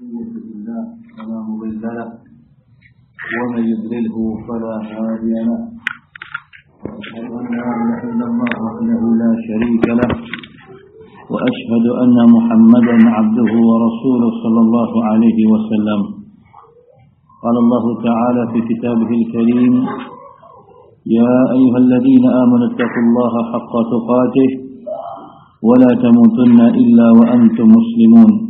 يهده الله فلا مضل له ومن يضلله فلا هادي له واشهد ان لا اله الا الله وحده لا شريك له واشهد ان محمدا عبده ورسوله صلى الله عليه وسلم قال الله تعالى في كتابه الكريم يا ايها الذين امنوا اتقوا الله حق تقاته ولا تموتن إلا وأنتم مسلمون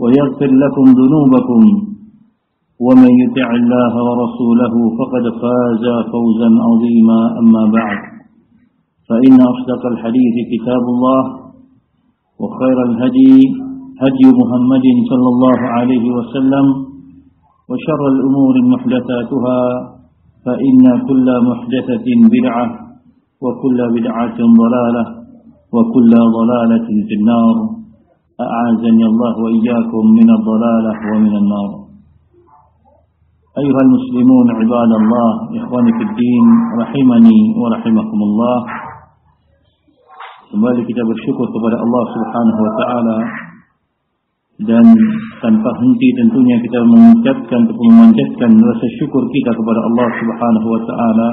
ويغفر لكم ذنوبكم ومن يطع الله ورسوله فقد فاز فوزا عظيما. أما بعد فإن أصدق الحديث كتاب الله وخير الهدي هدي محمد صلى الله عليه وسلم وشر الأمور محدثاتها فإن كل محدثة بدعة وكل بدعة ضلالة وكل ضلالة في النار. أعاذني الله وإياكم من الضلالة ومن النار أيها المسلمون عباد الله إخواني في الدين رحمني ورحمكم الله Kembali kita bersyukur kepada Allah Subhanahu wa taala dan tanpa henti tentunya kita mengucapkan atau memanjatkan rasa syukur kita kepada Allah Subhanahu wa taala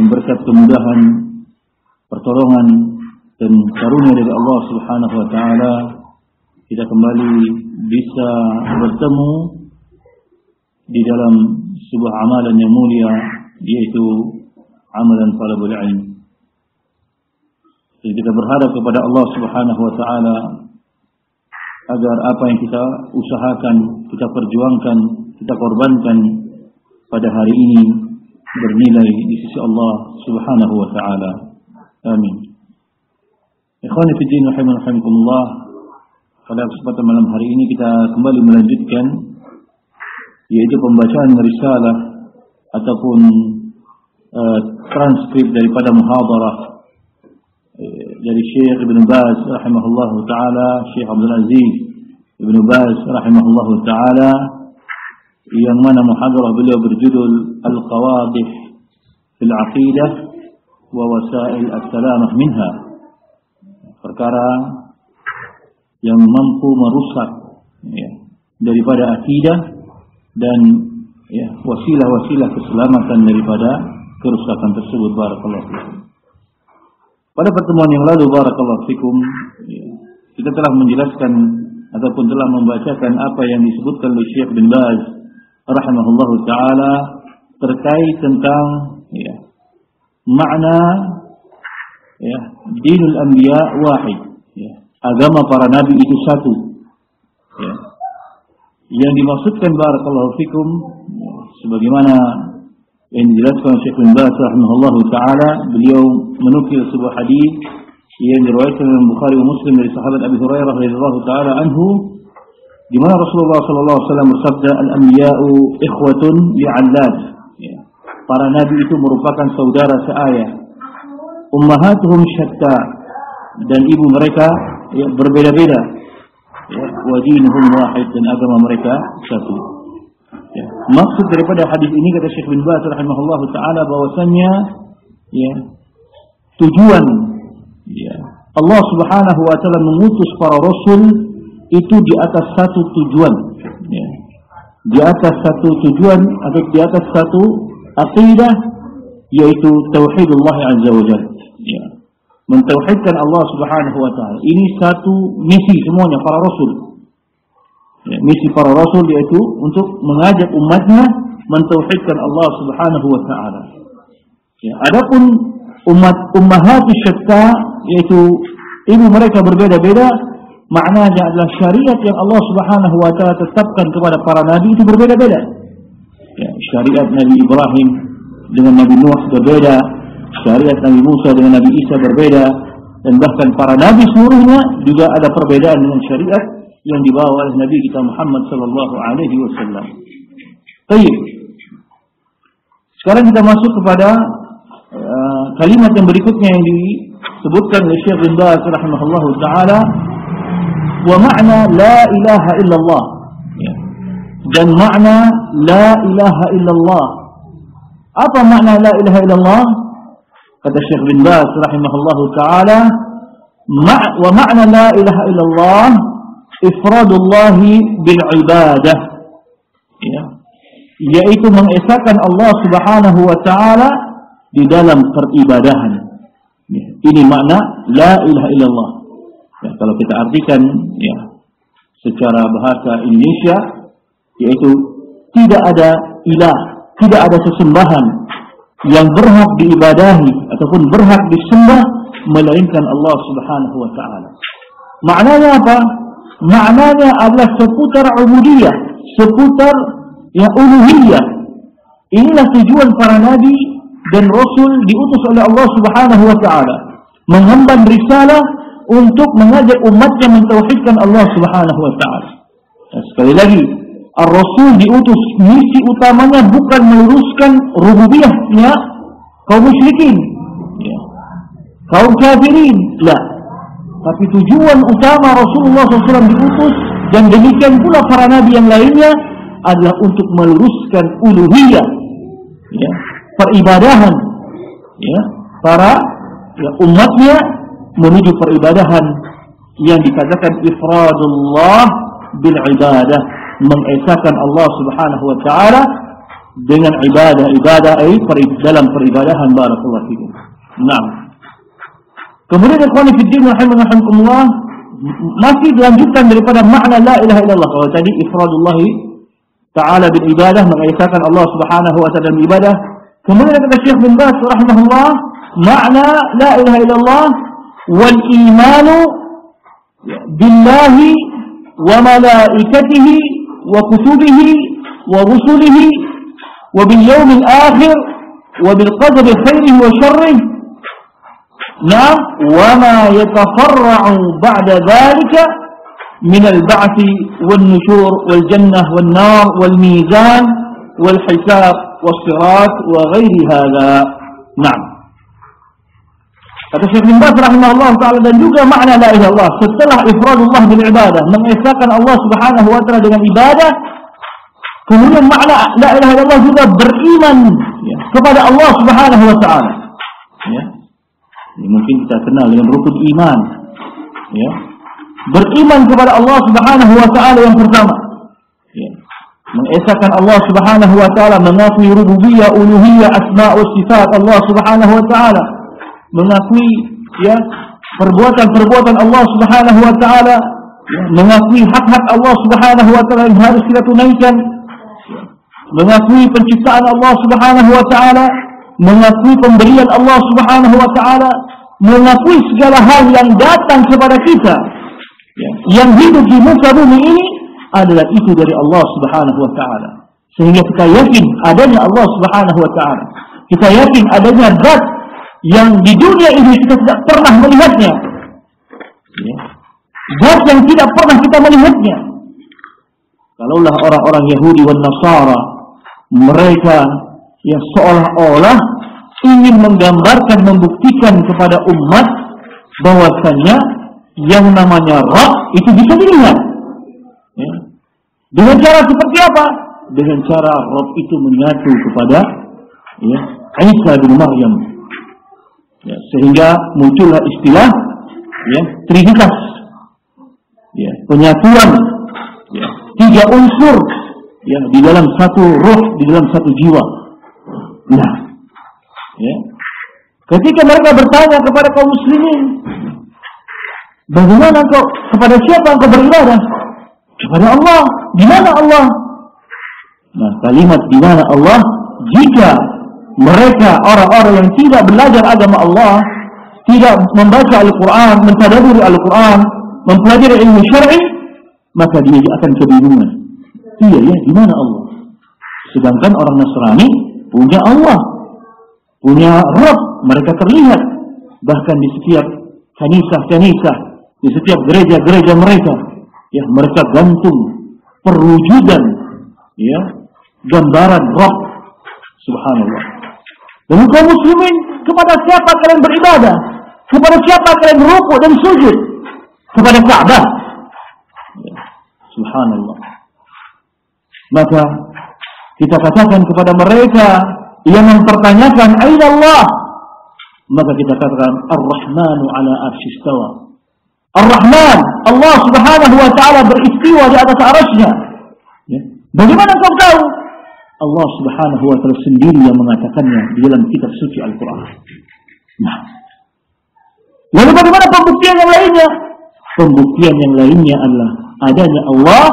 yang berkat kemudahan pertolongan dan karunia dari Allah Subhanahu wa taala kita kembali bisa bertemu di dalam sebuah amalan yang mulia yaitu amalan talabul ilm. Jadi kita berharap kepada Allah Subhanahu wa taala agar apa yang kita usahakan, kita perjuangkan, kita korbankan pada hari ini bernilai di sisi Allah Subhanahu wa taala. Amin. Ikhwani fi din rahimakumullah. Pada kesempatan malam hari ini kita kembali melanjutkan yaitu pembacaan risalah ataupun uh, transkrip daripada muhadarah uh, dari Syekh Ibn Baz rahimahullah taala, Syekh Abdul Aziz Ibn Baz rahimahullah taala yang mana muhadarah beliau berjudul Al-Qawadih fil Aqidah wa Wasail As-Salamah minha perkara yang mampu merusak ya, daripada akidah dan ya, wasilah-wasilah keselamatan daripada kerusakan tersebut barakallahu fikum. Pada pertemuan yang lalu barakallahu fikum ya, kita telah menjelaskan ataupun telah membacakan apa yang disebutkan oleh Syekh bin Baz rahimahullahu taala terkait tentang ya, makna ya, dinul anbiya wahid. Ya. Agama para nabi itu satu. Ya. Yang dimaksudkan barakallahu fikum ya, sebagaimana yang dijelaskan Syekh bin Baz rahimahullah taala, beliau menukil sebuah hadis yang diriwayatkan oleh Bukhari dan Muslim dari sahabat Abi Hurairah radhiyallahu taala anhu di mana Rasulullah sallallahu alaihi wasallam bersabda al-anbiya'u ikhwatun li'allad. Ya. Para nabi itu merupakan saudara seayah ummahatuhum syatta dan ibu mereka ya, berbeda-beda ya, wa dinuhum wahid dan agama mereka satu ya. maksud daripada hadis ini kata Syekh bin Baz rahimahullah taala bahwasanya ya tujuan ya Allah Subhanahu wa taala mengutus para rasul itu di atas satu tujuan ya. di atas satu tujuan atau di atas satu aqidah yaitu tauhidullah azza wa jalla ya. mentauhidkan Allah Subhanahu wa taala. Ini satu misi semuanya para rasul. Ya, misi para rasul yaitu untuk mengajak umatnya mentauhidkan Allah Subhanahu wa taala. Ya, adapun umat ummahat syatta yaitu ibu mereka berbeda-beda, maknanya adalah syariat yang Allah Subhanahu wa taala tetapkan kepada para nabi itu berbeda-beda. Ya, syariat Nabi Ibrahim dengan Nabi Nuh berbeda, syariat Nabi Musa dengan Nabi Isa berbeda, dan bahkan para nabi seluruhnya juga ada perbedaan dengan syariat yang dibawa oleh Nabi kita Muhammad sallallahu alaihi wasallam. Baik. Sekarang kita masuk kepada uh, kalimat yang berikutnya yang disebutkan oleh Syekh bin Baz rahimahullah taala wa makna la ilaha illallah ya. dan makna la ilaha illallah apa makna la ilaha illallah kata Syekh bin Baz rahimahullah taala wa makna la ilaha illallah ifradullah bil ibadah. Ya. Yaitu mengesahkan Allah Subhanahu wa taala di dalam peribadahan. Ya. ini makna la ilaha illallah. Ya, kalau kita artikan ya secara bahasa Indonesia yaitu tidak ada ilah, tidak ada sesembahan yang berhak diibadahi ataupun berhak disembah melainkan Allah Subhanahu wa taala. Maknanya apa? Maknanya adalah seputar ubudiyah, seputar ya uluhiyah. Inilah tujuan para nabi dan rasul diutus oleh Allah Subhanahu wa taala mengemban risalah untuk mengajak umatnya mentauhidkan Allah Subhanahu wa taala. Sekali lagi, Ar-Rasul diutus misi utamanya bukan meluruskan rububiyahnya kaum musyrikin. Kaum kafirin, lah. Tapi tujuan utama Rasulullah SAW diutus dan demikian pula para nabi yang lainnya adalah untuk meluruskan uluhiyah, ya, peribadahan, ya, para ya, umatnya menuju peribadahan yang dikatakan ifradullah bil ibadah mengesahkan Allah Subhanahu wa taala dengan ibadah ibadah ay dalam peribadahan barakallahu fikum. Naam. Kemudian ikhwan fillah rahimakumullah masih dilanjutkan daripada makna la ilaha illallah kalau tadi ifradullah taala bil ibadah mengesahkan Allah Subhanahu wa taala dalam ibadah. Kemudian kata Syekh bin Baz rahimahullah makna la ilaha illallah والإيمان بالله وملائكته وكتبه ورسله وباليوم الآخر وبالقدر خيره وشره نعم وما يتفرع بعد ذلك من البعث والنشور والجنة والنار والميزان والحساب والصراط وغير هذا نعم Kata Syekh bin Baz rahimahullah taala dan juga makna la ilaha illallah setelah ifradullah bil ibadah mengesahkan Allah Subhanahu wa taala dengan ibadah kemudian makna la ilaha illallah juga beriman ya, kepada Allah Subhanahu wa taala ya ini mungkin kita kenal dengan rukun iman. Ya. Beriman kepada Allah Subhanahu wa taala yang pertama. Ya. Mengesahkan Allah Subhanahu wa taala mengakui rububiyah uluhiyah asma wa sifat Allah Subhanahu wa taala. Mengakui ya perbuatan-perbuatan Allah Subhanahu wa taala, ya, mengakui hak-hak Allah Subhanahu wa taala yang harus kita tunaikan, mengakui penciptaan Allah Subhanahu wa taala, mengakui pemberian Allah Subhanahu wa taala, mengakui segala hal yang datang kepada kita ya, yang hidup di muka bumi ini adalah itu dari Allah Subhanahu wa taala. Sehingga kita yakin adanya Allah Subhanahu wa taala. Kita yakin adanya zat yang di dunia ini kita tidak pernah melihatnya. Ya. Zat yang tidak pernah kita melihatnya. Kalaulah orang-orang Yahudi dan Nasara, mereka yang seolah-olah ingin menggambarkan, membuktikan kepada umat bahwasannya yang namanya Roh itu bisa dilihat. Ya. Dengan cara seperti apa? Dengan cara Roh itu menyatu kepada ya, Isa bin Maryam Ya, sehingga muncullah istilah ya, trinitas. Ya, penyatuan ya, tiga unsur ya, di dalam satu roh, di dalam satu jiwa. Nah, ya. Ketika mereka bertanya kepada kaum muslimin, bagaimana kau kepada siapa engkau beribadah? Kepada Allah. Di mana Allah? Nah, kalimat di mana Allah jika mereka orang-orang yang tidak belajar agama Allah, tidak membaca Al-Quran, mentadaburi Al-Quran, mempelajari ilmu syar'i, maka dia akan kebingungan. Iya ya, di mana Allah? Sedangkan orang Nasrani punya Allah, punya Rabb, mereka terlihat. Bahkan di setiap kanisah-kanisah, di setiap gereja-gereja mereka, ya mereka gantung perwujudan ya gambaran roh subhanallah. Dan kaum muslimin kepada siapa kalian beribadah? Kepada siapa kalian rukuk dan sujud? Kepada Ka'bah. Ya. subhanallah. Maka kita katakan kepada mereka yang mempertanyakan aina Allah maka kita katakan Ar-Rahmanu ala arsyistawa Ar-Rahman, Allah subhanahu wa ta'ala beristiwa di atas arasnya. Ya. Bagaimana kau tahu? Allah subhanahu wa ta'ala sendiri yang mengatakannya di dalam kitab suci Al-Quran. Nah. Lalu bagaimana pembuktian yang lainnya? Pembuktian yang lainnya adalah adanya Allah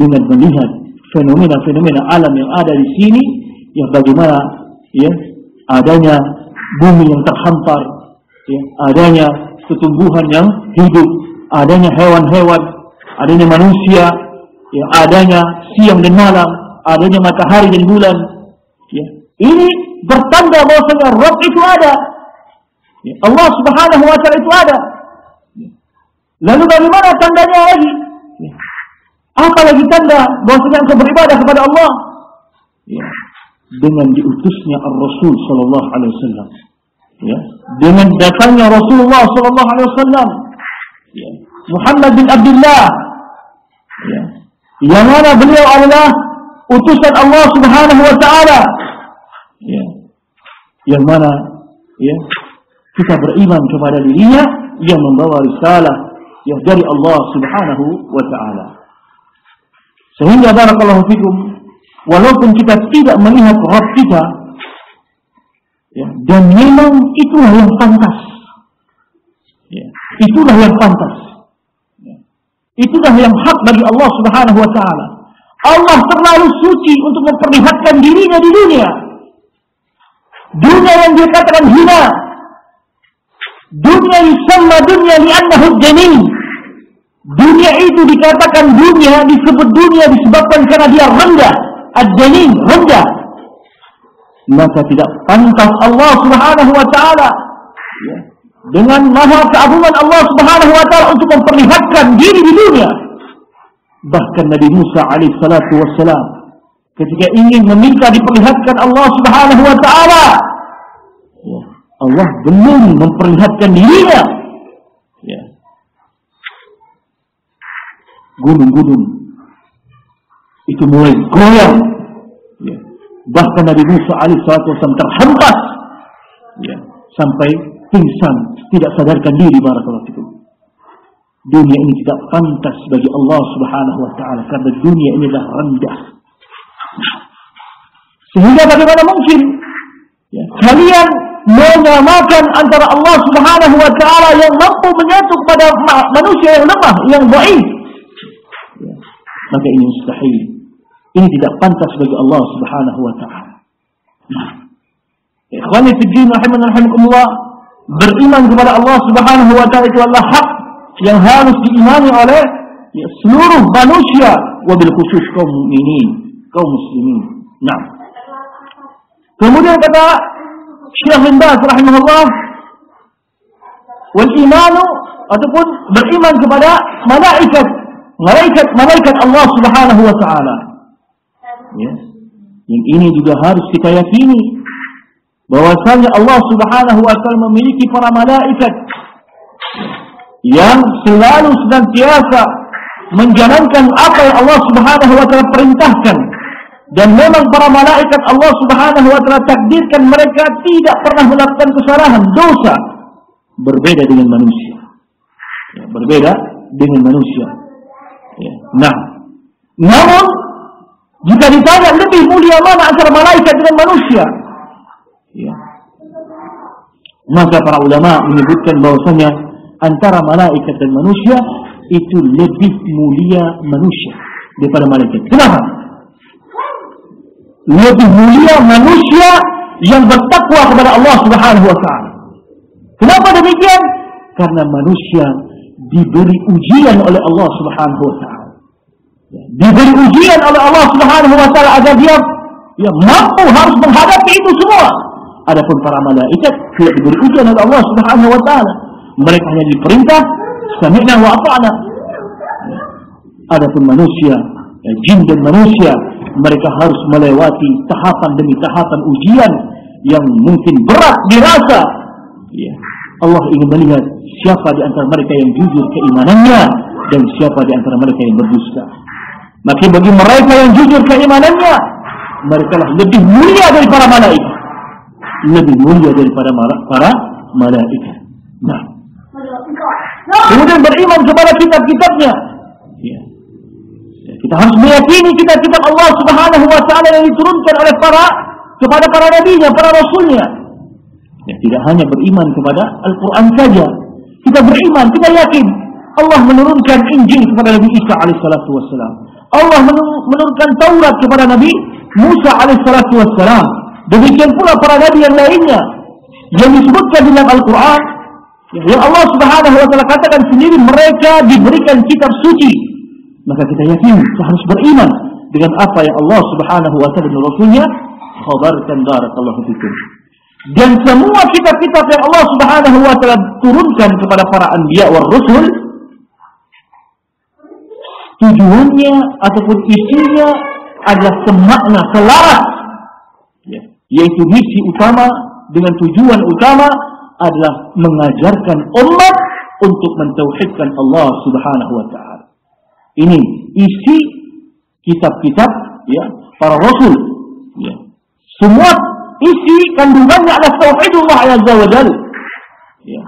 dengan melihat fenomena-fenomena alam yang ada di sini, ya bagaimana ya adanya bumi yang terhampar, ya adanya tumbuhan yang hidup, adanya hewan-hewan, adanya manusia, ya, adanya siang dan malam, adanya matahari dan bulan. Ya. Ini bertanda bahwasanya Rabb itu ada. Ya. Allah Subhanahu wa taala itu ada. Ya. Lalu bagaimana tandanya lagi? Ya. Apa lagi tanda bahwasanya engkau beribadah kepada Allah? Ya. Dengan diutusnya Ar-Rasul sallallahu alaihi wasallam. Ya, dengan datangnya Rasulullah sallallahu alaihi wasallam. Ya, Muhammad bin Abdullah. Ya, yang mana beliau adalah utusan Allah Subhanahu wa taala. Ya, yang mana ya, kita beriman kepada dirinya yang membawa risalah ya, dari Allah Subhanahu wa taala sehingga barakallahu fikum walaupun kita tidak melihat Rabb kita Ya, dan memang itulah yang pantas. Ya, itulah yang pantas. Ya, itulah yang hak bagi Allah Subhanahu wa taala. Allah terlalu suci untuk memperlihatkan dirinya di dunia. Dunia yang dia katakan hina. Dunia sama dunia li'annahu janin. Dunia itu dikatakan dunia, disebut dunia disebabkan karena dia rendah. Ad-janin, rendah maka tidak pantas Allah Subhanahu wa taala ya, dengan maha keagungan Allah Subhanahu wa taala untuk memperlihatkan diri di dunia. Bahkan Nabi Musa alaihi salatu wassalam ketika ingin meminta diperlihatkan Allah Subhanahu wa taala ya, Allah belum memperlihatkan dirinya. Ya. Gunung-gunung. Itu mulai goyang. Bahkan Nabi Musa alaihissalam terhempas. Ya, sampai pingsan, tidak sadarkan diri barakallahu fikum. Dunia ini tidak pantas bagi Allah Subhanahu wa taala karena dunia ini adalah rendah. Sehingga bagaimana mungkin? Ya, kalian menyamakan antara Allah Subhanahu wa taala yang mampu menyatu kepada manusia yang lemah, yang baik. Maka ini mustahil. Ini tidak pantas bagi Allah Subhanahu wa taala. Nah, ikhwani fi din rahimakumullah, beriman kepada Allah Subhanahu wa taala itu adalah hak yang harus diimani oleh ya, seluruh manusia wabil khusus kaum mukminin, kaum muslimin. Nah. Kemudian kata Syekh bin Baz rahimahullah, wal imanu ataupun beriman kepada malaikat, malaikat malaikat Allah Subhanahu wa taala. Ya. Yang ini juga harus kita yakini bahwasanya Allah Subhanahu wa taala memiliki para malaikat yang selalu senantiasa menjalankan apa yang Allah Subhanahu wa taala perintahkan dan memang para malaikat Allah Subhanahu wa taala takdirkan mereka tidak pernah melakukan kesalahan dosa berbeda dengan manusia ya, berbeda dengan manusia. Nah namun jika ditanya lebih mulia mana antara malaikat dengan manusia? Ya. Maka para ulama menyebutkan bahwasanya antara malaikat dan manusia itu lebih mulia manusia daripada malaikat. Kenapa? Lebih mulia manusia yang bertakwa kepada Allah Subhanahu wa taala. Kenapa demikian? Karena manusia diberi ujian oleh Allah Subhanahu wa taala diberi ujian oleh Allah Subhanahu wa taala agar dia ya mampu harus menghadapi itu semua. Adapun para malaikat tidak diberi ujian oleh Allah Subhanahu wa taala. Mereka hanya diperintah sami'na wa ata'na. Adapun manusia, ya, jin dan manusia, mereka harus melewati tahapan demi tahapan ujian yang mungkin berat dirasa. Ya. Allah ingin melihat siapa di antara mereka yang jujur keimanannya dan siapa di antara mereka yang berdusta. Maka bagi mereka yang jujur keimanannya, mereka lah lebih mulia dari para malaikat. Lebih mulia daripada para malaikat. Nah. Kemudian beriman kepada kitab-kitabnya. Ya. ya. Kita harus meyakini kitab-kitab Allah Subhanahu wa taala yang diturunkan oleh para kepada para nabinya, para rasulnya. Ya, tidak hanya beriman kepada Al-Quran saja. Kita beriman, kita yakin Allah menurunkan Injil kepada Nabi Isa alaihissalatu wassalam. Allah menurunkan Taurat kepada Nabi Musa alaihissalatu wassalam. Demikian pula para nabi yang lainnya yang disebutkan dalam Al-Quran yang Allah subhanahu wa ta'ala katakan sendiri mereka diberikan kitab suci maka kita yakin kita harus beriman dengan apa yang Allah subhanahu wa ta'ala dan Rasulnya khabarkan barakallahu dan semua kitab-kitab yang Allah subhanahu wa ta'ala turunkan kepada para anbiya wa rasul tujuannya ataupun isinya adalah semakna, selaras. Ya. Yaitu misi utama dengan tujuan utama adalah mengajarkan umat untuk mentauhidkan Allah Subhanahu wa taala. Ini isi kitab-kitab ya para rasul ya. Semua isi kandungannya adalah tauhidullah azza wa jalla. Ya.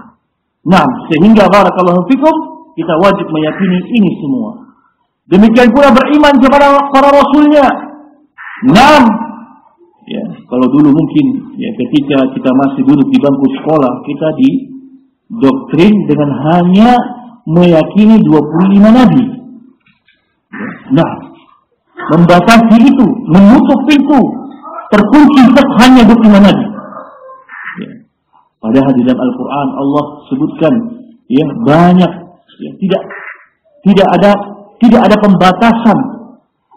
Nah, sehingga barakallahu fikum kita wajib meyakini ini semua. Demikian pula beriman kepada para rasulnya. Enam. Ya, kalau dulu mungkin ya ketika kita masih duduk di bangku sekolah, kita di doktrin dengan hanya meyakini 25 nabi. Nah, membatasi itu, menutup pintu, terkunci hanya 25 nabi. Ya. Padahal di dalam Al-Quran Allah sebutkan ya banyak ya, tidak tidak ada tidak ada pembatasan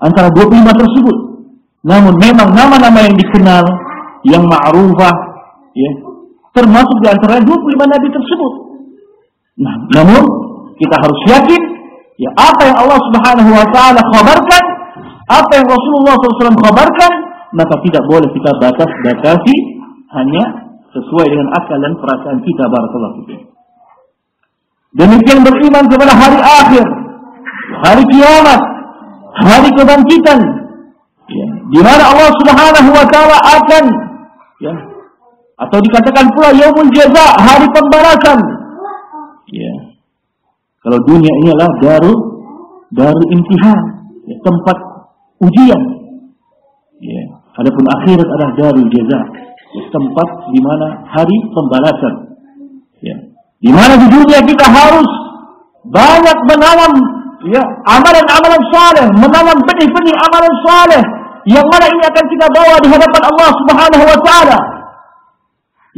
antara 25 tersebut. Namun memang nama-nama yang dikenal, yang ma'rufah, ya, termasuk di antara 25 nabi tersebut. Nah, namun kita harus yakin ya apa yang Allah Subhanahu wa taala khabarkan, apa yang Rasulullah SAW khabarkan, maka tidak boleh kita batas-batasi hanya sesuai dengan akal dan perasaan kita barakallahu fiik. Demikian beriman kepada hari akhir, hari kiamat, hari kebangkitan, ya, di mana Allah Subhanahu wa taala akan ya, atau dikatakan pula yaumul jaza, hari pembalasan. Ya. Kalau dunia ini adalah daru daru imtihan, ya, tempat ujian. Adapun akhirat adalah darul jaza, tempat di mana hari pembalasan. Ya. Di mana di dunia kita harus banyak menanam ya amalan-amalan saleh, menanam benih-benih amalan saleh yang mana ini akan kita bawa di hadapan Allah Subhanahu wa taala.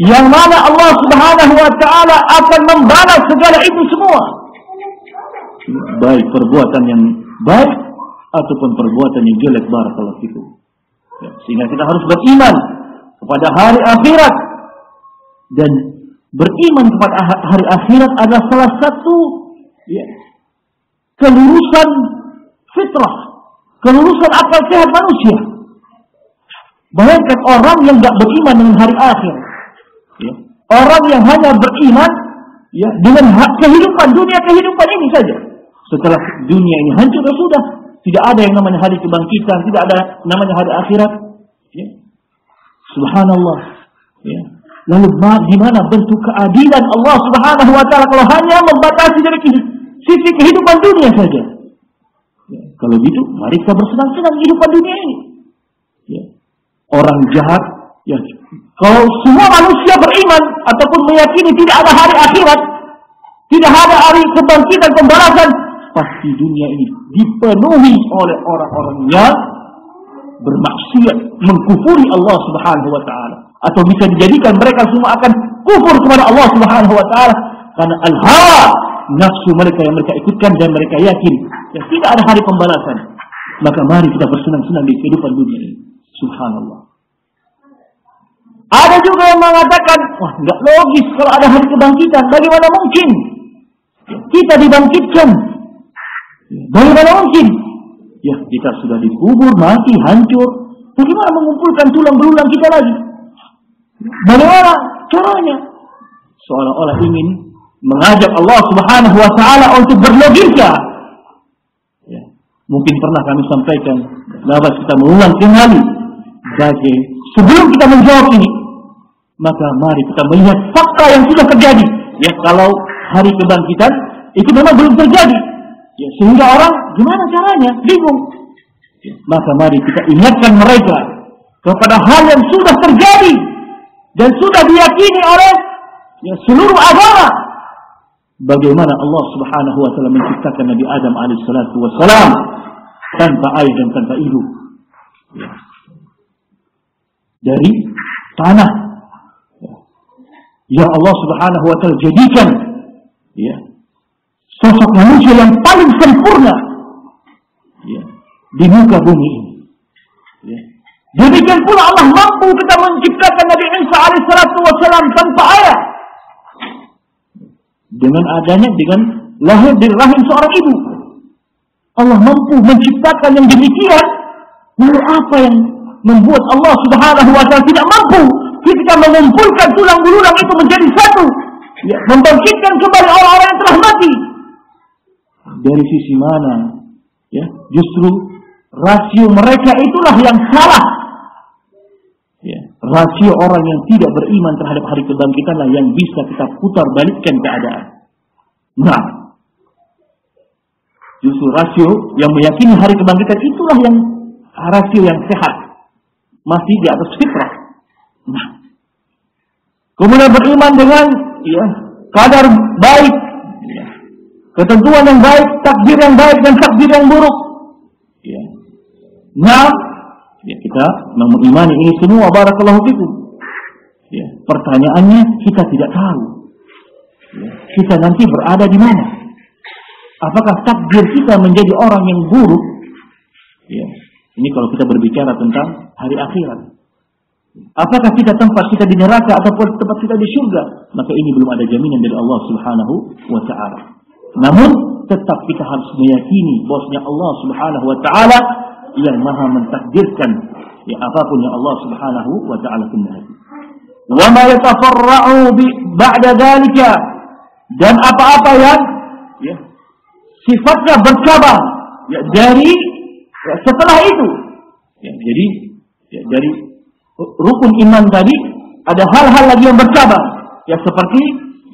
Yang mana Allah Subhanahu wa taala akan membalas segala itu semua. Baik perbuatan yang baik ataupun perbuatan yang jelek barakallahu fikum. Ya, sehingga kita harus beriman kepada hari akhirat dan beriman kepada hari akhirat adalah salah satu ya, kelurusan fitrah, kelurusan akal sehat manusia. Bayangkan orang yang tidak beriman dengan hari akhir. Ya. Orang yang hanya beriman ya, dengan kehidupan dunia kehidupan ini saja. Setelah dunia ini hancur ya sudah. Tidak ada yang namanya hari kebangkitan, tidak ada namanya hari akhirat. Ya. Subhanallah. Ya. Lalu di mana bentuk keadilan Allah Subhanahu wa taala kalau hanya membatasi dari sisi kehidupan dunia saja. Ya, kalau gitu, mari kita bersenang-senang kehidupan dunia ini. Ya. Orang jahat, ya. Kalau semua manusia beriman ataupun meyakini tidak ada hari akhirat, tidak ada hari kebangkitan pembalasan, pasti dunia ini dipenuhi oleh orang-orang yang bermaksiat, mengkufuri Allah Subhanahu wa taala atau bisa dijadikan mereka semua akan kufur kepada Allah Subhanahu wa taala karena al-hawa nafsu mereka yang mereka ikutkan dan mereka yakin yang tidak ada hari pembalasan. Maka mari kita bersenang-senang di kehidupan dunia ini. Subhanallah. Ada juga yang mengatakan, wah nggak logis kalau ada hari kebangkitan. Bagaimana mungkin kita dibangkitkan? Bagaimana mungkin? Ya kita sudah dikubur, mati, hancur. Bagaimana mengumpulkan tulang belulang kita lagi? Bagaimana caranya? Seolah-olah ingin mengajak Allah Subhanahu wa taala untuk berlogika. Ya. Mungkin pernah kami sampaikan, lawas kita mengulang kembali bagi sebelum kita menjawab ini, maka mari kita melihat fakta yang sudah terjadi. Ya, kalau hari kebangkitan itu memang belum terjadi. Ya, sehingga orang gimana caranya? Bingung. Ya, maka mari kita ingatkan mereka kepada hal yang sudah terjadi dan sudah diyakini oleh ya, seluruh agama. Bagaimana Allah Subhanahu wa taala menciptakan Nabi Adam alaihissalatu wassalam tanpa air dan tanpa ibu. Ya. Dari tanah. Ya. Yang Allah Subhanahu wa taala jadikan ya, sosok manusia yang paling sempurna ya, di muka bumi ini. Ya. Demikian pula Allah mampu kita menciptakan Nabi Isa alaihissalatu wassalam tanpa ayah. Dengan adanya, dengan lahir dari rahim seorang ibu. Allah mampu menciptakan yang demikian. Lalu apa yang membuat Allah subhanahu wa ta'ala tidak mampu ketika mengumpulkan tulang belulang itu menjadi satu. Ya, membangkitkan kembali orang-orang yang telah mati. Dari sisi mana? Ya, justru rasio mereka itulah yang salah. Ya, rasio orang yang tidak beriman terhadap hari kebangkitanlah yang bisa kita putar balikkan keadaan. Nah, justru rasio yang meyakini hari kebangkitan itulah yang rasio yang sehat. Masih di atas fitrah. Nah, kemudian beriman dengan ya kadar baik, ketentuan yang baik, takdir yang baik dan takdir yang buruk. Ya. Nah, ya kita mengimani ini semua barakallahu fikum. Ya, pertanyaannya kita tidak tahu. Ya, kita nanti berada di mana? Apakah takdir kita menjadi orang yang buruk? Ya, ini kalau kita berbicara tentang hari akhirat. Apakah kita tempat kita di neraka ataupun tempat kita di surga? Maka ini belum ada jaminan dari Allah Subhanahu wa taala. Namun tetap kita harus meyakini bahwasanya Allah Subhanahu wa taala yang Maha mentakdirkan ya apa pun yang Allah Subhanahu wa taala kehendaki. Wa ma yatafarra'u bi ba'da dalika dan apa-apa yang ya sifatnya bercabang ya dari ya, setelah itu. Ya, jadi ya, dari rukun iman tadi ada hal-hal lagi yang bercabang ya seperti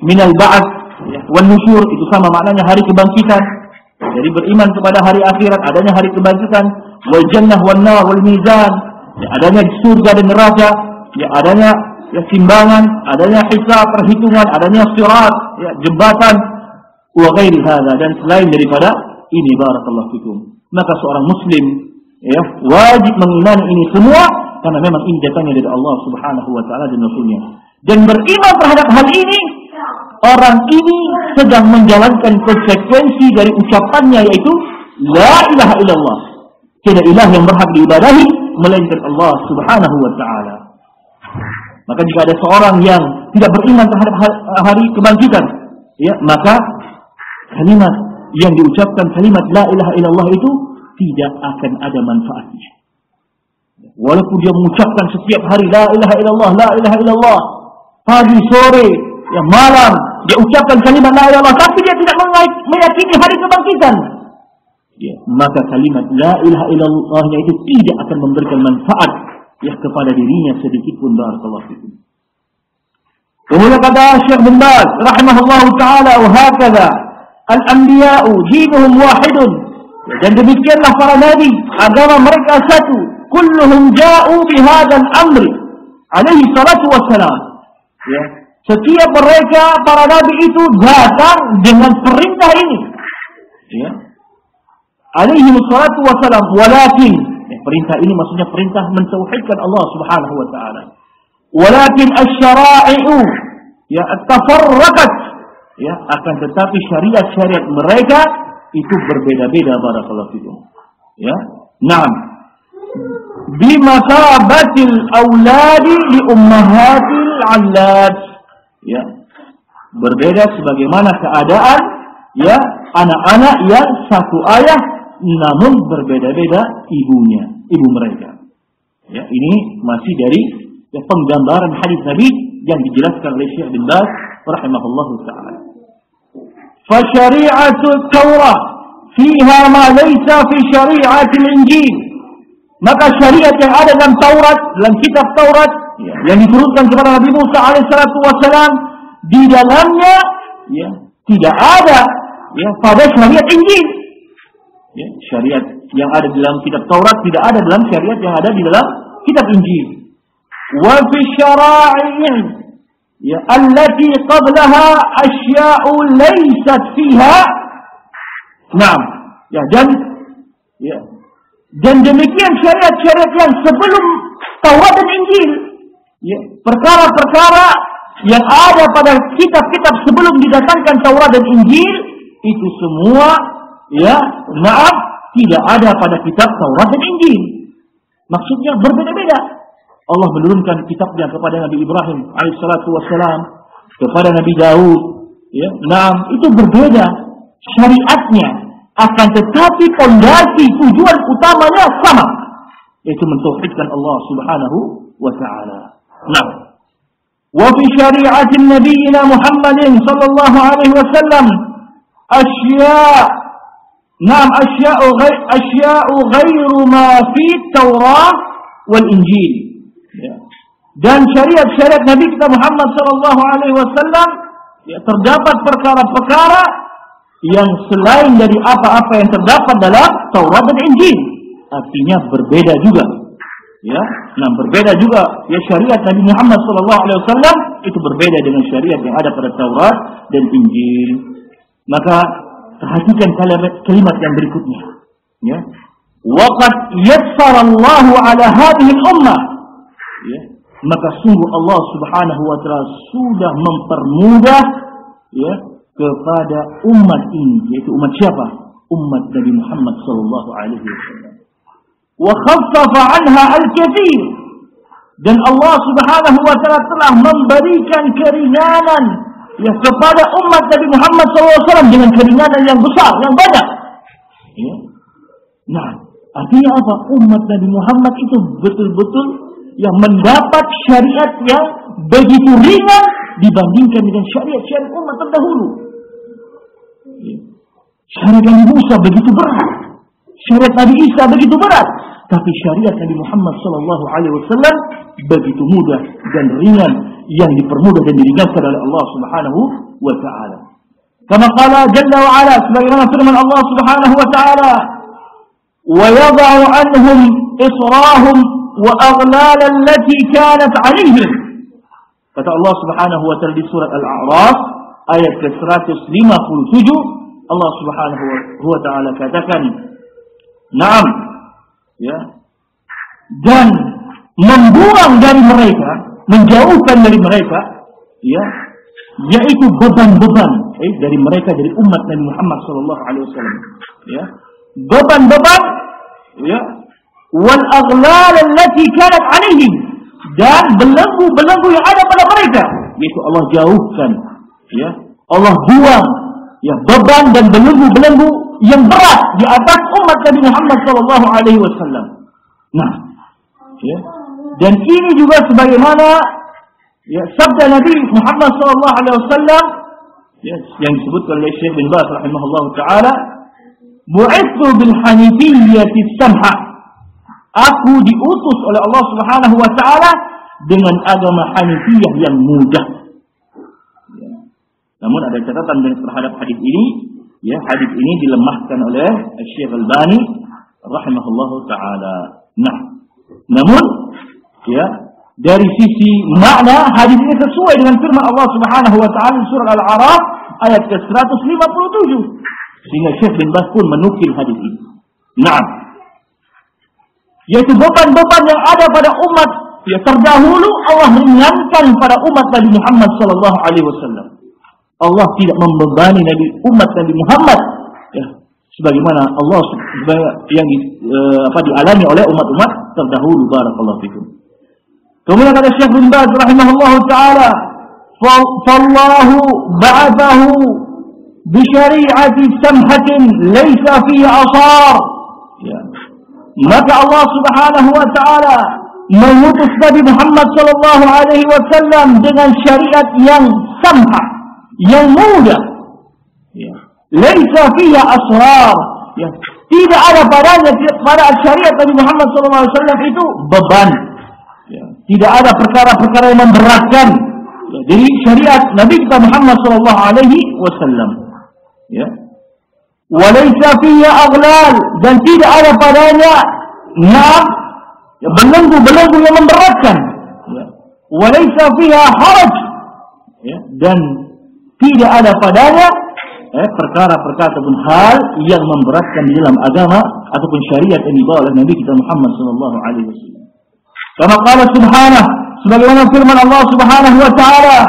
minal ba'ats wan nusyur itu sama maknanya hari kebangkitan. Jadi beriman kepada hari akhirat adanya hari kebangkitan. Wal jannah wan nar wal mizan. Ya adanya surga dan neraka. Ya adanya ya timbangan adanya hisab perhitungan adanya sirat ya jembatan. Wa ghairi hadza dan selain daripada ini barakallahu fikum. Maka seorang muslim ya wajib mengimani ini semua karena memang ini datangnya dari Allah Subhanahu wa taala dan Rasulnya. Dan beriman terhadap hal ini, orang ini sedang menjalankan konsekuensi dari ucapannya yaitu la ilaha illallah. Tidak ilah yang berhak diibadahi melainkan Allah Subhanahu wa taala. Maka jika ada seorang yang tidak beriman terhadap hari kebangkitan, ya, maka kalimat yang diucapkan kalimat la ilaha illallah itu tidak akan ada manfaatnya. Walaupun dia mengucapkan setiap hari la ilaha illallah, la ilaha illallah. Pagi, sore, ya malam, dia ucapkan kalimat la ilaha illallah, tapi dia tidak meyakini hari kebangkitan. Ya, maka kalimat la ilaha illallahnya itu tidak akan memberikan manfaat ya kepada dirinya sedikit pun barakallahu fikum. Kemudian kata Syekh bin Baz rahimahullahu taala wa hakadha al-anbiya'u dinuhum wahidun. Dan demikianlah para nabi, agama mereka satu, kulluhum ja'u bihadzal amri alaihi salatu wassalam ya setiap mereka para nabi itu datang dengan perintah ini. Ya. Alaihi salatu wassalam. Walakin ya, perintah ini maksudnya perintah mentauhidkan Allah Subhanahu wa taala. Walakin asy-syara'i'u ya tafarraqat ya akan tetapi syariat-syariat mereka itu berbeda-beda barakallahu fikum ya. Naam. Bimasabatil auladi li ummahatil allad ya. Berbeda sebagaimana keadaan ya anak-anak yang satu ayah namun berbeda-beda ibunya ibu mereka. Ya ini masih dari ya, penggambaran hadis Nabi yang dijelaskan oleh Syekh bin Baz rahimahullah taala. Syari'atu Taurah fiha ma laysa fi syari'atil Injil. Maka syariat yang ada dalam Taurat, dalam kitab Taurat ya, yang diturunkan kepada Nabi Musa alaihissalatu wassalam di dalamnya ya, tidak ada ya pada syariat Injil. Ya, syariat yang ada di dalam kitab Taurat tidak ada dalam syariat yang ada di dalam kitab Injil. Wa fi syara'i ya allati qablaha asya'u laysat fiha Naam. Ya dan ya dan demikian syariat-syariat yang sebelum Taurat dan Injil. Ya, perkara-perkara yang ada pada kitab-kitab sebelum didatangkan Taurat dan Injil itu semua ya maaf tidak ada pada kitab Taurat dan Injil. Maksudnya berbeda-beda. Allah menurunkan kitabnya kepada Nabi Ibrahim alaihissalatu wassalam, kepada Nabi Daud, ya. Nah, itu berbeda syariatnya akan tetapi pondasi tujuan utamanya sama yaitu mentauhidkan Allah Subhanahu wa taala. Nah, syari'ati nabiyina Muhammadin sallallahu alaihi wasallam asya' Naam asya'u ghair asya'u ghairu ma fi Taurah wal Injil. Ya. Dan syariat-syariat Nabi kita Muhammad sallallahu alaihi wasallam ya terdapat perkara-perkara yang selain dari apa-apa yang terdapat dalam Taurat dan Injil. Artinya berbeda juga. Ya, nah berbeda juga ya syariat Nabi Muhammad SAW itu berbeda dengan syariat yang ada pada Taurat dan Injil. Maka perhatikan kalimat, kalimat yang berikutnya. Ya, waqad yassara Allah ala hadhihi ummah. Ya, maka sungguh Allah Subhanahu wa taala sudah mempermudah ya kepada umat ini yaitu umat siapa? Umat Nabi Muhammad sallallahu alaihi wasallam. Wa khaffafa 'anha. Dan Allah Subhanahu wa taala telah memberikan keringanan ya kepada umat Nabi Muhammad SAW dengan keringanan yang besar, yang banyak. Ya. Nah, artinya apa? Umat Nabi Muhammad itu betul-betul yang mendapat syariat yang begitu ringan dibandingkan dengan syariat-syariat umat terdahulu. Syariat Nabi Musa begitu berat. Syariat Nabi Isa begitu berat. Tapi syariat Nabi Muhammad sallallahu alaihi wasallam begitu mudah dan ringan yang dipermudah dan diringankan oleh Allah Subhanahu wa taala. Kama qala jalla wa ala sebagaimana firman Allah Subhanahu wa taala wa yad'u anhum israhum wa aghlal allati kanat 'alaihim Kata Allah Subhanahu wa taala di surat Al-A'raf ayat ke-157 Allah Subhanahu wa taala katakan Naam. Ya. Dan membuang dari mereka menjauhkan dari mereka ya yaitu beban-beban eh, dari mereka dari umat Nabi Muhammad sallallahu alaihi wasallam ya. Beban-beban ya wal aghlal allati kanat alaihim dan belenggu-belenggu yang ada pada mereka yaitu Allah jauhkan ya. Allah buang ya beban dan belenggu-belenggu yang berat di atas umat Nabi Muhammad sallallahu alaihi wasallam. Nah, ya. Dan ini juga sebagaimana ya sabda Nabi Muhammad sallallahu alaihi wasallam ya, yang disebutkan oleh Syekh bin Baz rahimahullah taala, "Bu'ithu bil hanifiyyati samha." Aku diutus oleh Allah Subhanahu wa taala dengan agama Hanifiyah yang mudah. Ya. Namun ada catatan terhadap hadis ini, ya hadis ini dilemahkan oleh Syekh Al-Bani rahimahullah taala. Nah, namun ya dari sisi makna hadis ini sesuai dengan firman Allah Subhanahu wa taala surah Al-A'raf ayat ke-157 sehingga Syekh bin Bas pun menukil hadis ini. Nah, yaitu beban-beban yang ada pada umat ya terdahulu Allah ringankan pada umat Nabi Muhammad sallallahu alaihi wasallam. Allah tidak membebani Nabi umat Nabi Muhammad ya sebagaimana Allah yang di, e, apa dialami oleh umat-umat terdahulu barakallahu fikum. Kemudian kata Syekh bin Baz rahimahullah taala, "Fallahu ba'athahu bi syari'ati samhatin laysa fiha asar." Ya. Maka Allah Subhanahu wa taala mengutus Nabi Muhammad sallallahu alaihi wasallam dengan syariat yang samha, yang mudah. Ya. Laysa fiha asrar. Ya. Tidak ada padanya pada syariat Nabi Muhammad SAW itu beban. Ya. Tidak ada perkara-perkara yang memberatkan. Ya. Jadi syariat Nabi kita Muhammad SAW. Ya. Walaysa fiha aghlal dan tidak ada padanya nam ya, belenggu-belenggu yang memberatkan. Ya. Walaysa fiha haraj ya. dan tidak ada padanya eh, perkara-perkara ataupun hal yang memberatkan di dalam agama ataupun syariat yang dibawa oleh Nabi kita Muhammad sallallahu alaihi wasallam. Kama qala subhanahu sebagaimana firman Allah Subhanahu wa taala,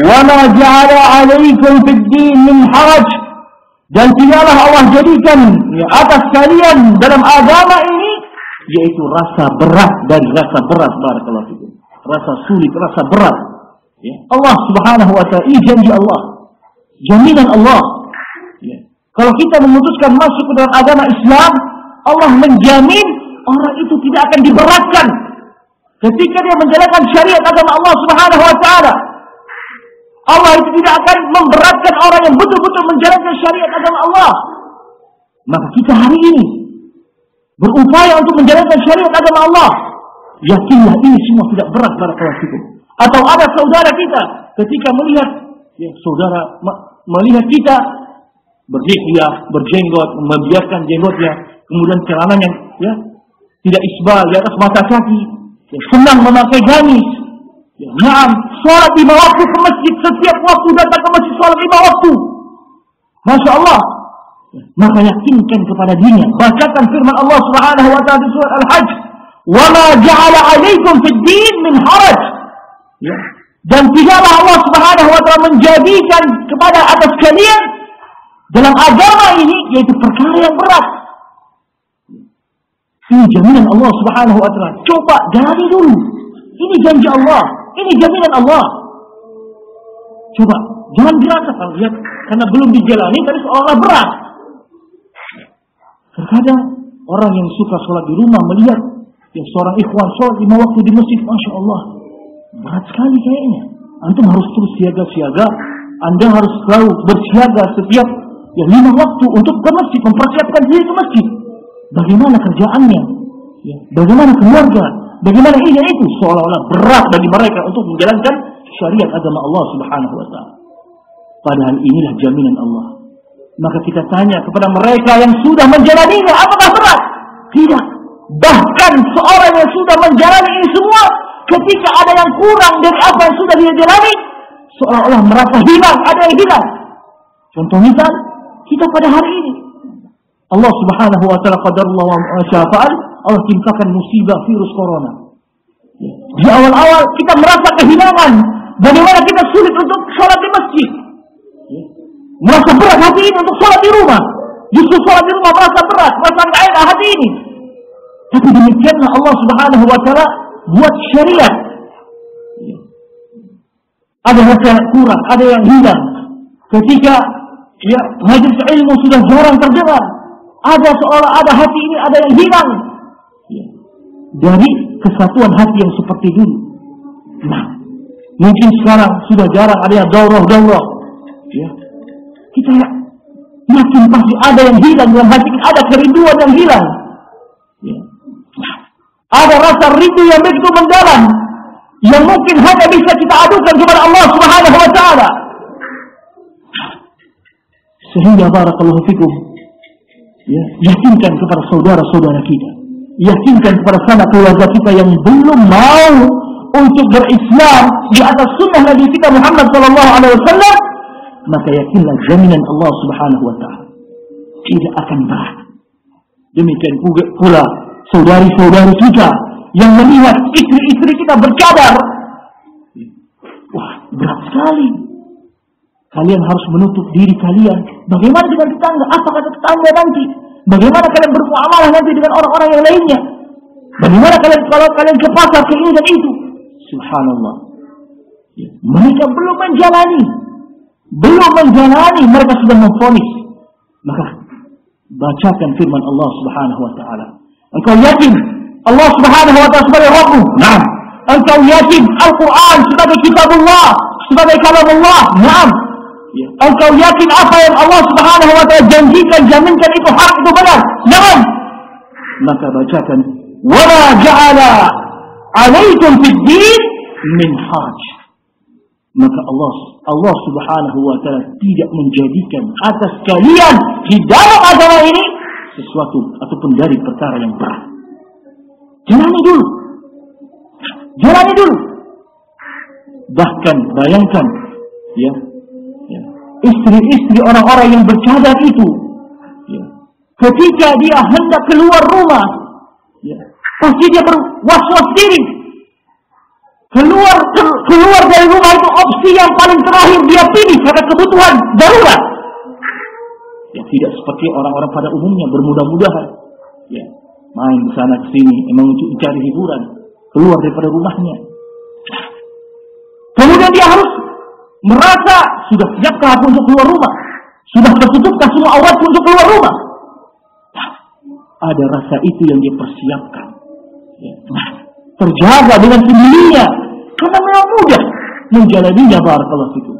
"Wa ma ja'ala 'alaikum fid din min haraj" dan tidaklah Allah jadikan ya, atas kalian dalam agama ini yaitu rasa berat dan rasa berat barakallahu fikum. Rasa sulit, rasa berat. Ya. Allah Subhanahu wa taala, ini janji Allah. Jaminan Allah kalau kita memutuskan masuk ke dalam agama Islam, Allah menjamin orang itu tidak akan diberatkan ketika dia menjalankan syariat agama Allah Subhanahu wa taala. Allah itu tidak akan memberatkan orang yang betul-betul menjalankan syariat agama Allah. Maka kita hari ini berupaya untuk menjalankan syariat agama Allah. Yakinlah ini semua tidak berat pada kelas itu. Atau ada saudara kita ketika melihat ya, saudara melihat kita berlihyah, berjenggot, membiarkan jenggotnya, kemudian celananya ya tidak isbal di atas mata kaki, ya, senang memakai gamis. Ya, naam, sholat lima waktu ke masjid, setiap waktu datang ke masjid sholat lima waktu. Masya Allah. Ya, maka yakinkan kepada dirinya. Bacakan firman Allah Subhanahu wa taala di surat Al-Hajj, "Wa ma ja'ala 'alaikum fid din min haraj." Ya. Dan tidaklah Allah Subhanahu wa taala menjadikan kepada atas kalian dalam agama ini yaitu perkara yang berat. Ini jaminan Allah Subhanahu wa taala. Coba dari dulu. Ini janji Allah. Ini jaminan Allah. Coba jangan dirasakan lihat karena belum dijalani tapi seolah berat. Terkadang orang yang suka sholat di rumah melihat yang seorang ikhwan sholat lima waktu di masjid, masya Allah berat sekali kayaknya. Antum harus terus siaga-siaga. Anda harus selalu bersiaga setiap ya lima waktu untuk ke masjid, mempersiapkan diri ke masjid. Bagaimana kerjaannya? Ya, bagaimana keluarga? Bagaimana ini itu? Seolah-olah berat bagi mereka untuk menjalankan syariat agama Allah Subhanahu wa taala. Padahal inilah jaminan Allah. Maka kita tanya kepada mereka yang sudah menjalaninya, apakah berat? Tidak. Bahkan seorang yang sudah menjalani ini semua, ketika ada yang kurang dari apa yang sudah dia jalani, seolah-olah merasa hilang, ada yang hilang. Contoh misal, kita pada hari ini. Allah Subhanahu wa taala qadarullah wa syafa'al, Allah timpakan musibah virus corona. Di awal-awal kita merasa kehilangan. Bagaimana kita sulit untuk sholat di masjid. Merasa berat hati ini untuk sholat di rumah. Justru sholat di rumah merasa berat, merasa tidak enak hati ini. Tapi demikianlah Allah Subhanahu wa taala buat syariat. Ada yang kurang, ada yang hilang. Ketika ya majelis ilmu sudah jarang terdengar. Ada seolah ada hati ini ada yang hilang. Ya. Dari kesatuan hati yang seperti dulu. Nah, mungkin sekarang sudah jarang ada yang daurah-daurah. Ya. Kita yakin pasti ada yang hilang dalam hati ada kerinduan yang hilang. Ada rasa rindu yang begitu mendalam yang mungkin hanya bisa kita adukan kepada Allah Subhanahu wa taala. Sehingga barakallahu fikum ya, yakinkan kepada saudara-saudara kita. Yakinkan kepada sana keluarga kita yang belum mau untuk berislam di atas sunnah Nabi kita Muhammad sallallahu alaihi wasallam, maka yakinlah jaminan Allah Subhanahu wa taala tidak akan berat. Demikian pula saudari-saudari kita yang melihat istri-istri kita bercadar. Wah, berat sekali. Kalian harus menutup diri kalian. Bagaimana dengan tetangga? Apa kata tetangga nanti? Bagaimana kalian bermuamalah nanti dengan orang-orang yang lainnya? Bagaimana kalian kalau kalian ke pasar keinginan itu? Subhanallah. Ya. Mereka belum menjalani. Belum menjalani, mereka sudah memfonis. Maka bacakan firman Allah Subhanahu wa taala. أنت يكن الله سبحانه وتعالى سبحانه ربه. نعم. أنت يكن القرآن سبحانه كتاب الله سبحانه كلام الله. نعم. أنت يكن أفا الله سبحانه وتعالى جنجيك جمنك إتو حق إتو نعم. مكا بجاكا وما جعل عليكم في الدين من حاج. مكا الله الله سبحانه وتعالى تيجأ من جديكا أتس كليا في دار أدرائني sesuatu ataupun dari perkara yang berat. Jalani dulu. Jalani dulu. Bahkan bayangkan ya, ya istri-istri orang-orang yang bercadar itu ya, ketika dia hendak keluar rumah ya, pasti dia berwas-was diri keluar keluar dari rumah itu opsi yang paling terakhir dia pilih karena kebutuhan darurat ya tidak seperti orang-orang pada umumnya bermudah-mudahan. Ya main ke sana ke sini emang untuk mencari hiburan keluar daripada rumahnya. Kemudian dia harus merasa sudah siapkah aku untuk keluar rumah? Sudah tertutupkah semua awatku untuk keluar rumah? Ada rasa itu yang dia persiapkan. Ya. terjaga dengan sendirinya. Karena memang mudah menjalaninya barakallahu fikum.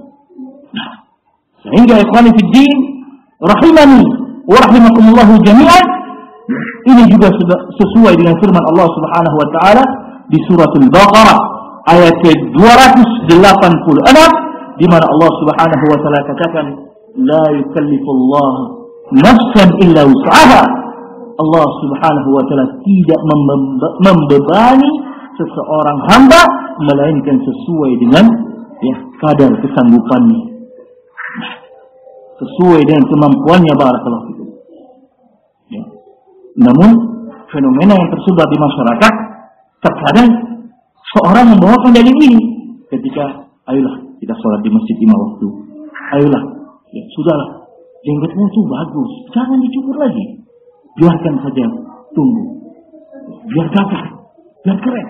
Sehingga ikhwani fid din rahimani wa rahimakumullah jami'an. Ini juga sesuai dengan firman Allah Subhanahu wa taala di surat Al-Baqarah ayat 286 di mana Allah Subhanahu wa taala katakan la yukallifullah nafsan illa wus'aha. Allah Subhanahu wa taala tidak membebani seseorang hamba melainkan sesuai dengan ya kadar kesanggupannya sesuai dengan kemampuannya barakallahu fikum. Ya. namun fenomena yang tersebar di masyarakat terkadang seorang membawakan dalil ini ketika ayolah kita sholat di masjid lima waktu. Ayolah. Ya sudahlah jenggotnya itu bagus jangan dicukur lagi. Biarkan saja tunggu. Biar gagah biar keren.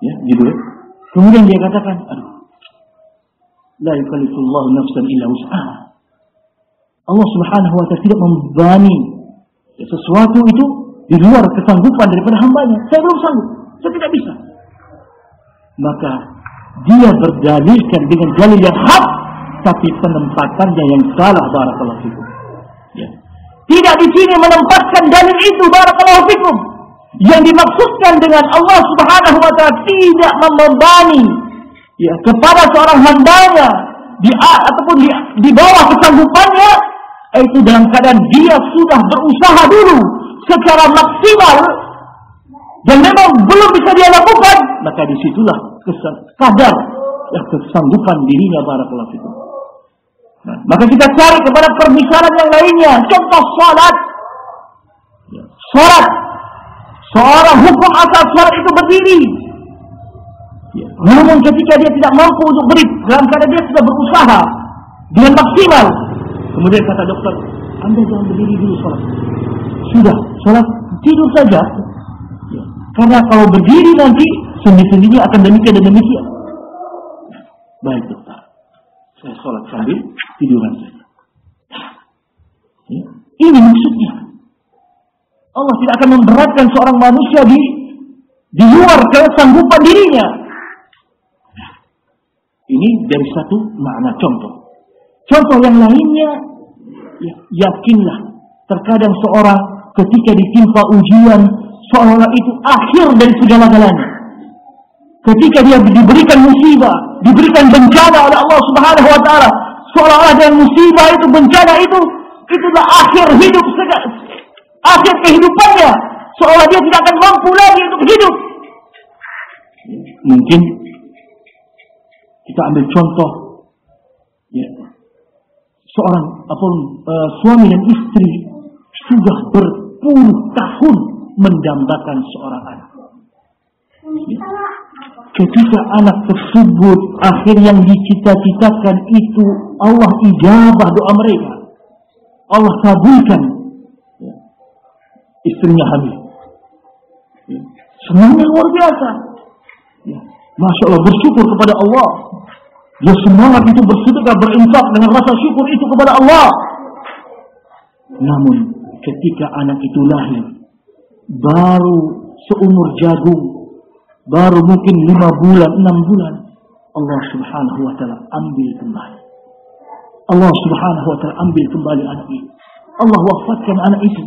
Ya gitu ya. Kemudian dia katakan aduh la yukallifullahu nafsan illa wus'aha Allah Subhanahu wa taala tidak membebani sesuatu itu di luar kesanggupan daripada hambanya. Saya belum sanggup, saya tidak bisa. Maka dia berdalilkan dengan dalil yang hak, tapi penempatannya yang salah barakallahu fikum. Ya. Tidak di sini menempatkan dalil itu barakallahu fikum. Yang dimaksudkan dengan Allah Subhanahu wa taala tidak membebani ya kepada seorang hambanya di ataupun di, di bawah kesanggupannya itu dalam keadaan dia sudah berusaha dulu secara maksimal. Dan memang belum bisa dia lakukan maka di situlah kadar yang kesanggupan dirinya barakallahu fikum. Nah, maka kita cari kepada permisalan yang lainnya. Contoh salat. Ya, salat. Seorang hukum asal salat itu berdiri. Ya. namun ketika dia tidak mampu untuk beri dalam keadaan dia sudah berusaha dengan maksimal Kemudian kata dokter, Anda jangan berdiri dulu sholat. Sudah, sholat tidur saja. Ya. Karena kalau berdiri nanti sendi-sendinya akan demikian dan demikian. Baik dokter, saya sholat sambil tiduran saja. Ya. Ini maksudnya. Allah tidak akan memberatkan seorang manusia di di luar kesanggupan dirinya. Ini dari satu makna contoh. Contoh yang lainnya, ya, yakinlah terkadang seorang ketika ditimpa ujian seolah itu akhir dari segala-galanya. Ketika dia diberikan musibah, diberikan bencana oleh Allah Subhanahu wa taala, seolah-olah musibah itu bencana itu itulah akhir hidup akhir kehidupannya. Seolah dia tidak akan mampu lagi untuk hidup. Mungkin kita ambil contoh seorang apa uh, suami dan istri sudah berpuluh tahun mendambakan seorang anak. Ketika anak tersebut akhir yang dicita-citakan itu Allah ijabah doa mereka. Allah kabulkan ya. istrinya hamil. Ya. Senangnya luar biasa. Ya. Masya Allah bersyukur kepada Allah. Dia semangat itu bersedekah berinfak dengan rasa syukur itu kepada Allah. Namun ketika anak itu lahir, baru seumur jagung, baru mungkin lima bulan, enam bulan, Allah subhanahu wa ta'ala ambil kembali. Allah subhanahu wa ta'ala ambil kembali anak itu. Allah wafatkan anak itu.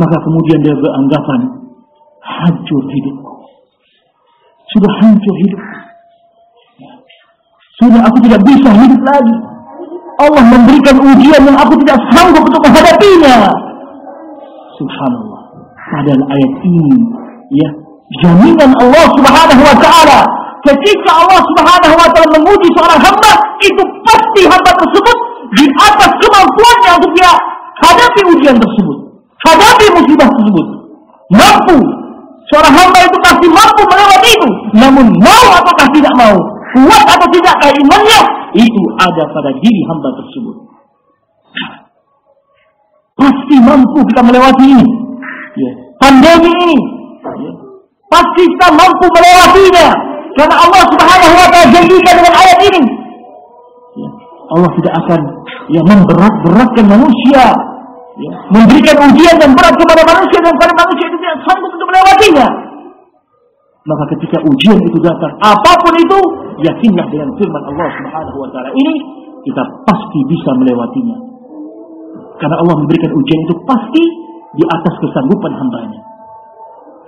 Maka kemudian dia beranggapan hancur hidup. Sudah hancur hidup. Sudah aku tidak bisa hidup lagi. Allah memberikan ujian yang aku tidak sanggup untuk menghadapinya. Subhanallah. Padahal ayat ini ya jaminan Allah Subhanahu wa taala ketika Allah Subhanahu wa taala menguji seorang hamba itu pasti hamba tersebut di atas kemampuannya untuk dia hadapi ujian tersebut, hadapi musibah tersebut. Mampu. Seorang hamba itu pasti mampu melewati itu. Namun mau ataukah tidak mau, kuat atau tidak imannya, itu ada pada diri hamba tersebut. Pasti mampu kita melewati ini. Ya. Pandemi ini. Ya. Pasti kita mampu melewatinya. Karena Allah subhanahu wa ta'ala janjikan dengan ayat ini. Ya. Allah tidak akan ya memberat-beratkan manusia. Ya. Memberikan ujian dan berat kepada manusia dan pada manusia itu tidak sanggup untuk melewatinya. Maka ketika ujian itu datang, apa pun itu, yakinlah dengan firman Allah Subhanahu wa taala ini, kita pasti bisa melewatinya. Karena Allah memberikan ujian itu pasti di atas kesanggupan hambanya.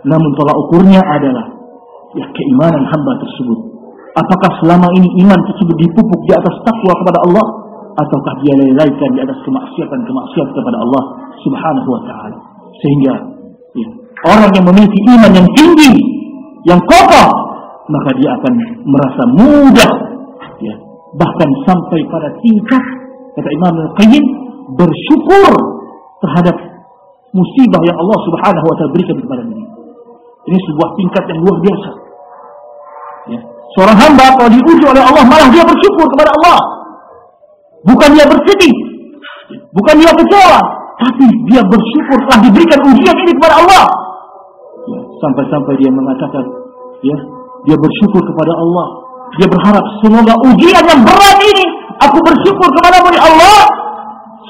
Namun tolak ukurnya adalah ya keimanan hamba tersebut. Apakah selama ini iman tersebut dipupuk di atas takwa kepada Allah ataukah dia lelaikan di atas kemaksiatan-kemaksiatan kepada Allah Subhanahu wa taala. Sehingga ya, orang yang memiliki iman yang tinggi, yang kokoh, maka dia akan merasa mudah ya, bahkan sampai pada tingkat kata Imam Al-Qayyim bersyukur terhadap musibah yang Allah Subhanahu wa taala berikan kepada diri. Ini sebuah tingkat yang luar biasa. Ya. Seorang hamba kalau diuji oleh Allah malah dia bersyukur kepada Allah. Bukan dia bersedih, bukan dia kecewa, tapi dia bersyukur telah diberikan ujian ini kepada Allah. Sampai-sampai dia mengatakan, ya, dia bersyukur kepada Allah. Dia berharap semoga ujian yang berat ini aku bersyukur kepada ya Allah.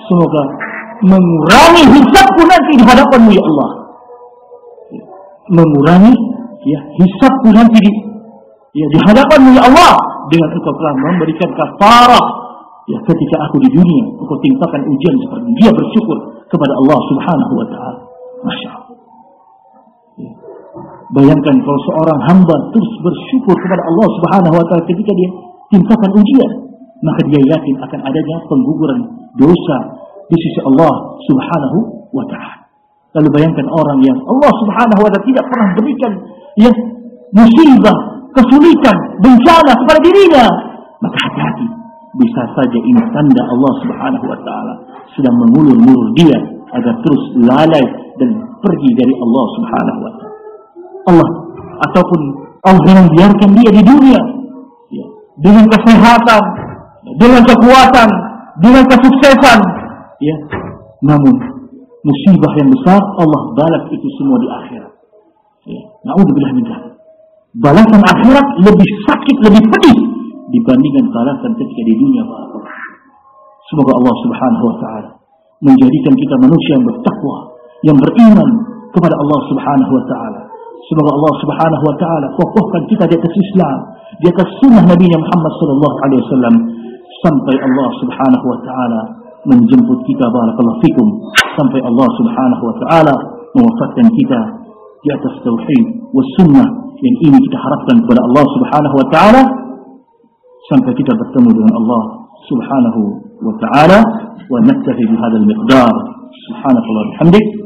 Semoga mengurangi hisabku nanti di hadapanmu ya Allah. Mengurangi ya hisabku nanti di ya di hadapanmu ya Allah dengan engkau telah memberikan kafarah ya ketika aku di dunia engkau timpakan ujian seperti dia bersyukur kepada Allah Subhanahu wa taala. Masya Allah. Ya. Bayangkan kalau seorang hamba terus bersyukur kepada Allah Subhanahu wa taala ketika dia timpakan ujian, maka dia yakin akan adanya pengguguran dosa di sisi Allah Subhanahu wa taala. Lalu bayangkan orang yang Allah Subhanahu wa taala tidak pernah berikan ya musibah, kesulitan, bencana kepada dirinya. Maka hati-hati, bisa saja ini tanda Allah Subhanahu wa taala sedang mengulur-ulur dia agar terus lalai dan pergi dari Allah Subhanahu wa taala. Allah ataupun Allah yang biarkan dia di dunia ya, dengan kesehatan, dengan kekuatan, dengan kesuksesan, ya. Namun musibah yang besar Allah balas itu semua di akhirat. Ya. Nauzubillah min Balasan akhirat lebih sakit, lebih pedih dibandingkan balasan ketika di dunia Semoga Allah Subhanahu wa taala menjadikan kita manusia yang bertakwa, yang beriman kepada Allah Subhanahu wa taala. Semoga Allah Subhanahu wa taala kokohkan kita di atas Islam, di atas sunnah Nabi Muhammad sallallahu alaihi wasallam sampai Allah Subhanahu wa taala menjemput kita barakallahu fikum sampai Allah Subhanahu wa taala mewafatkan kita di atas tauhid was sunnah yang ini kita harapkan kepada Allah Subhanahu wa taala sampai kita bertemu dengan Allah Subhanahu wa taala wa naktafi bihadzal miqdar subhanallahi wa bihamdik